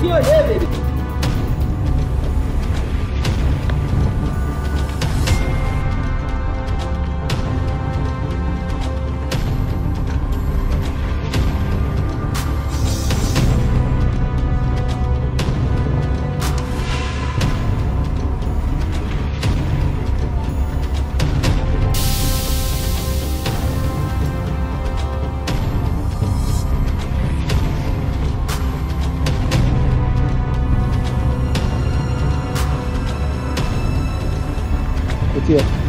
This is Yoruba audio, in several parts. se olhar, Yeah.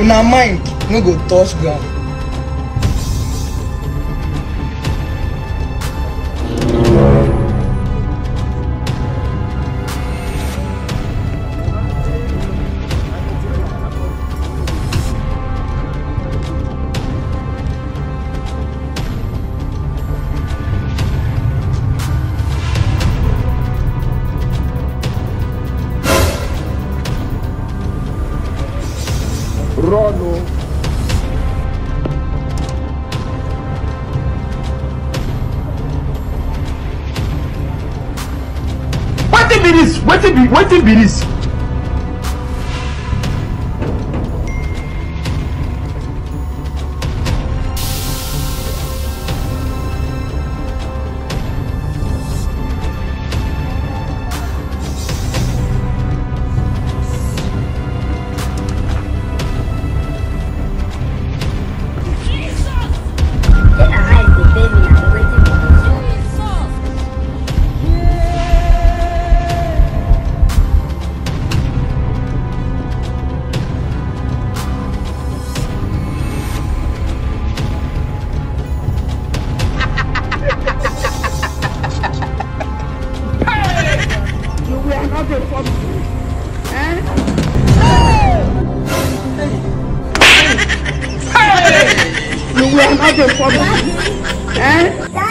una mind no go touch ground this wetin be wetin be this jáde fọmọ.